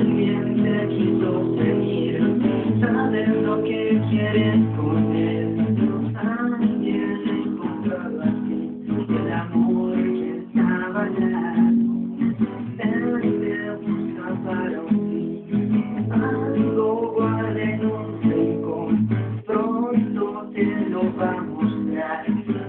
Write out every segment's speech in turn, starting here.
El Miente quiso seguir, saber lo que quieres con él. También encontrado así el amor que estaba allá. Él me busca para un fin, algo guarda en un rincón. Pronto te lo va a mostrar.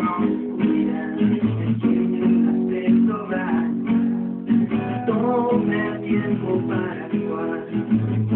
No mirá, en quienes hace sobrar, toma tiempo para actuar.